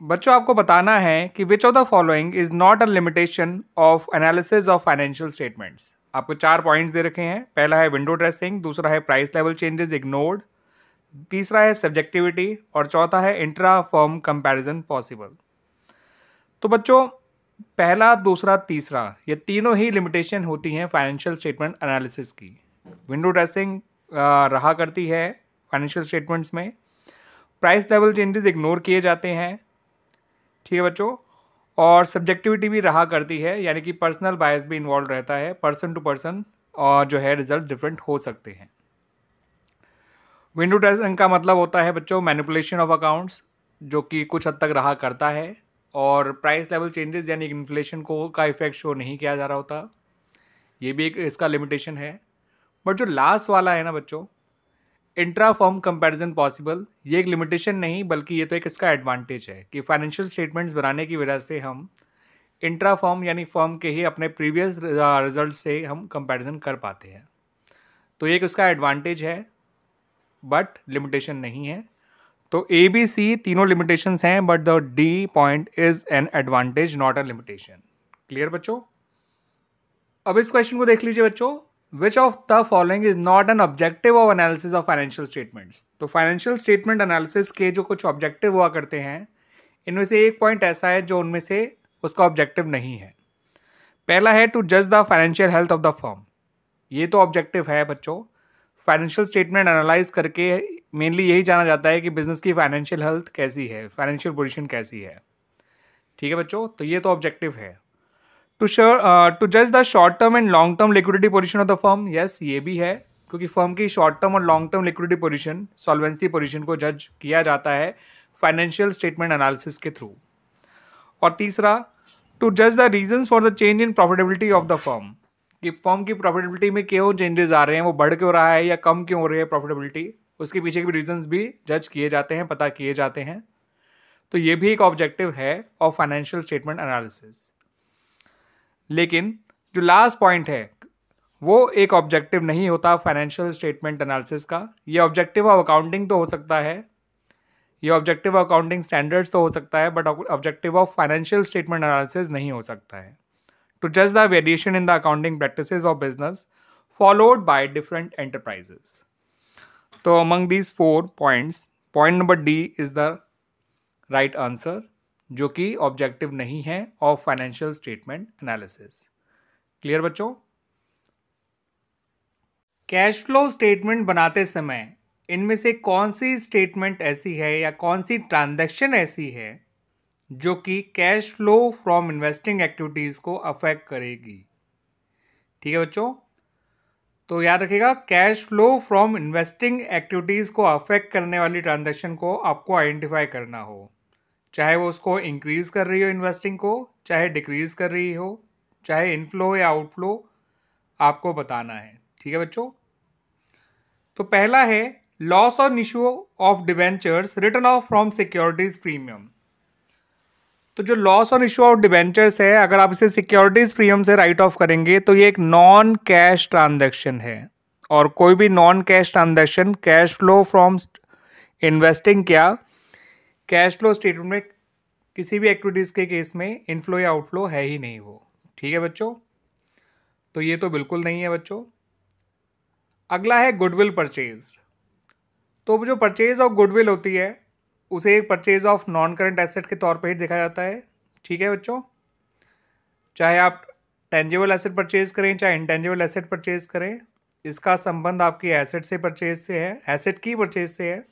बच्चों, आपको बताना है कि which of the following is not a limitation of analysis of financial statements आपको चार पॉइंट्स दे रखे हैं। पहला है विंडो ड्रेसिंग दूसरा है प्राइस लेवल चेंजेस इग्नोर्ड तीसरा है सब्जेक्टिविटी और चौथा है इंट्रा फॉर्म कंपैरिजन पॉसिबल तो बच्चों, पहला, दूसरा, तीसरा, ये तीनों ही लिमिटेशन होती हैं फाइनेंशियल स्टेटमेंट एनालिसिस की। विंडो ड्रेसिंग रहा करती है फाइनेंशियल स्टेटमेंट्स में। प्राइस लेवल चेंजेस इग्नोर किए जाते हैं। ठीक है बच्चों? और सब्जेक्टिविटी भी रहा करती है, यानी कि पर्सनल बायस भी इन्वॉल्व रहता है पर्सन टू पर्सन और जो है रिज़ल्ट डिफरेंट हो सकते हैं। विंडो ड्रेसिंग का मतलब होता है बच्चों मैनिपुलेशन ऑफ़ अकाउंट्स जो कि कुछ हद तक रहा करता है, और प्राइस लेवल चेंजेस यानी इन्फ्लेशन को, का इफ़ेक्ट शो नहीं किया जा रहा होता। ये भी एक, इसका लिमिटेशन है। बट जो लास्ट वाला है ना बच्चों इंट्रा फॉर्म कंपैरिजन पॉसिबल ये एक लिमिटेशन नहीं, बल्कि ये तो एक इसका एडवांटेज है कि फाइनेंशियल स्टेटमेंट्स बनाने की वजह से हम इंट्रा फॉर्म यानी फॉर्म के ही अपने प्रीवियस रिज़ल्ट से हम कंपैरिजन कर पाते हैं। तो ये एक उसका एडवांटेज है बट लिमिटेशन नहीं है। तो ए बी सी तीनों लिमिटेशंस हैं but the D point is an advantage not a limitation clear बच्चों? अब इस क्वेश्चन को देख लीजिए बच्चों। Which of the following is not an objective of analysis of financial statements तो फाइनेंशियल स्टेटमेंट एनालिसिस के जो कुछ ऑब्जेक्टिव हुआ करते हैं, इनमें से एक पॉइंट ऐसा है जो उनमें से उसका ऑब्जेक्टिव नहीं है। पहला है टू जज the financial health of the firm ये तो ऑब्जेक्टिव है बच्चों। फाइनेंशियल स्टेटमेंट एनालाइज करके मेनली यही जाना जाता है कि बिज़नेस की फाइनेंशियल हेल्थ कैसी है फाइनेंशियल पोजीशन कैसी है। ठीक है बच्चों? तो ये तो ऑब्जेक्टिव है। टू श्योर टू जज the short term and long term liquidity position of the firm yes ये भी है क्योंकि फर्म की शॉर्ट टर्म और long term liquidity position solvency position को जज किया जाता है फाइनेंशियल स्टेटमेंट एनालिसिस के थ्रू और तीसरा टू जज the reason for the change in profitability of the firm कि फर्म की प्रॉफिटेबिलिटी में क्यों चेंजेस आ रहे हैं वो बढ़ क्यों रहा है या कम क्यों हो रही है प्रॉफिटेबिलिटी उसके पीछे के भी रीजंस भी जज किए जाते हैं पता किए जाते हैं तो ये भी एक ऑब्जेक्टिव है ऑफ़ फाइनेंशियल स्टेटमेंट एनालिसिस लेकिन जो लास्ट पॉइंट है, वो एक ऑब्जेक्टिव नहीं होता फाइनेंशियल स्टेटमेंट एनालिसिस का। ये ऑब्जेक्टिव ऑफ़ अकाउंटिंग तो हो सकता है, ये ऑब्जेक्टिव ऑफ़ अकाउंटिंग स्टैंडर्ड्स तो हो सकता है but objective of financial statement analysis नहीं हो सकता है। टू जज the variation in the accounting practice of business followed by different enterprises तो among these four points point number D is the right answer जो कि ऑब्जेक्टिव नहीं है of financial statement analysis clear बच्चों? कैश फ्लो स्टेटमेंट बनाते समय इनमें से कौन सी स्टेटमेंट ऐसी है या कौन सी ट्रांजैक्शन ऐसी है जो कि cash flow from investing activities को अफेक्ट करेगी? ठीक है बच्चों? तो याद रखिएगा cash flow from investing activities को अफेक्ट करने वाली ट्रांजैक्शन को आपको आइडेंटिफाई करना हो। चाहे वो उसको इंक्रीज़ कर रही हो इन्वेस्टिंग को, चाहे डिक्रीज़ कर रही हो, चाहे इनफ्लो या आउटफ्लो आपको बताना है। ठीक है बच्चों? तो पहला है लॉस और issue of debentures return of from securities premium तो जो loss on issue of debentures है, अगर आप इसे सिक्योरिटीज प्रीमियम से राइट ऑफ़ करेंगे तो ये एक नॉन कैश ट्रांजेक्शन है। और कोई भी non cash transaction cash flow from investing क्या कैश फ्लो स्टेटमेंट में किसी भी एक्टिविटीज़ के केस में इनफ्लो या आउटफ्लो है ही नहीं वो। ठीक है बच्चों? तो ये तो बिल्कुल नहीं है बच्चों। अगला है गुडविल परचेज। तो जो परचेज ऑफ़ गुडविल होती है, उसे एक purchase of non current asset के तौर पर ही देखा जाता है। ठीक है बच्चों? चाहे आप टेंजेबल एसेट परचेज करें, चाहे इंटेंजेबल एसेट परचेज करें, इसका संबंध आपकी एसेट से परचेज से है एसेट की परचेज से है।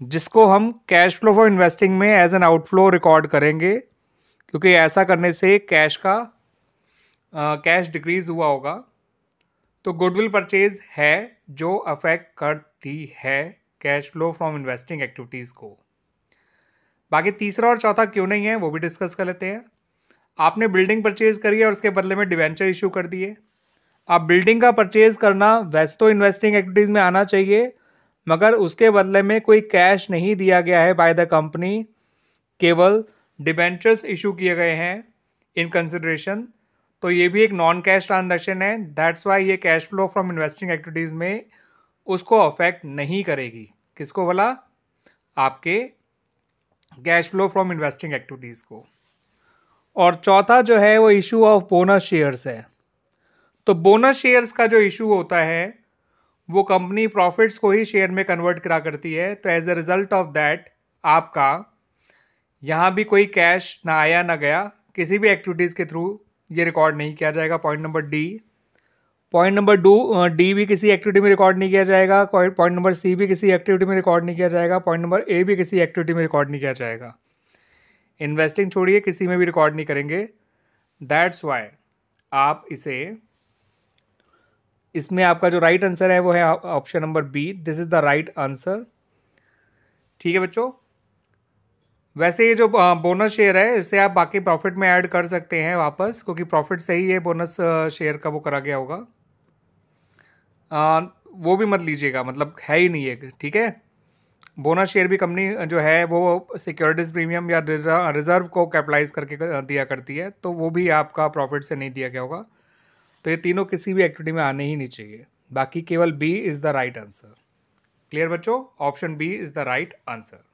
जिसको हम कैश फ्लो फॉर इन्वेस्टिंग में एज एन आउटफ्लो रिकॉर्ड करेंगे क्योंकि ऐसा करने से कैश का कैश uh, डिक्रीज हुआ होगा। तो गुडविल परचेज है जो अफेक्ट करती है cash flow from investing activities को। बाकी तीसरा और चौथा क्यों नहीं है वो भी डिस्कस कर लेते हैं। आपने बिल्डिंग परचेज करी है और उसके बदले में डिवेंचर इशू कर दिए आप बिल्डिंग का परचेज करना वैसे तो इन्वेस्टिंग एक्टिविटीज़ में आना चाहिए। मगर उसके बदले में कोई कैश नहीं दिया गया है बाय द कंपनी केवल डिबेंचर्स इशू किए गए हैं इन कंसिडरेशन तो ये भी एक नॉन कैश ट्रांजेक्शन है. दैट्स वाई ये cash flow from investing activities में उसको अफेक्ट नहीं करेगी. किसको बोला आपके cash flow from investing activities को. और चौथा जो है वो इशू ऑफ़ बोनस शेयर्स है. तो बोनस शेयर्स का जो इशू होता है वो कंपनी प्रॉफिट्स को ही शेयर में कन्वर्ट करा करती है तो as a result of that आपका यहाँ भी कोई कैश ना आया, ना गया, किसी भी एक्टिविटीज़ के थ्रू ये रिकॉर्ड नहीं किया जाएगा। Point number D point number do D भी किसी एक्टिविटी में रिकॉर्ड नहीं किया जाएगा। पॉइंट नंबर सी भी किसी एक्टिविटी में रिकॉर्ड नहीं किया जाएगा। पॉइंट नंबर ए भी किसी एक्टिविटी में रिकॉर्ड नहीं किया जाएगा। इन्वेस्टिंग छोड़िए, किसी में भी रिकॉर्ड नहीं करेंगे। दैट्स वाई आप इसे इसमें आपका जो राइट आंसर है वो है option number B this is the right answer ठीक है बच्चों? वैसे ये जो बोनस शेयर है इसे आप बाकी प्रॉफिट में ऐड कर सकते हैं वापस क्योंकि प्रॉफिट से ही ये बोनस शेयर का वो करा गया होगा। आ, वो भी मत लीजिएगा मतलब है ही नहीं है ठीक है? बोनस शेयर भी कंपनी जो है वो सिक्योरिटीज प्रीमियम या रिज़र्व को कैपिटलाइज करके दिया करती है तो वो भी आपका प्रॉफिट से नहीं दिया गया होगा। तो ये तीनों किसी भी एक्टिविटी में आने ही नहीं चाहिए। बाकी केवल B is the right answer clear बच्चों? Option B is the right answer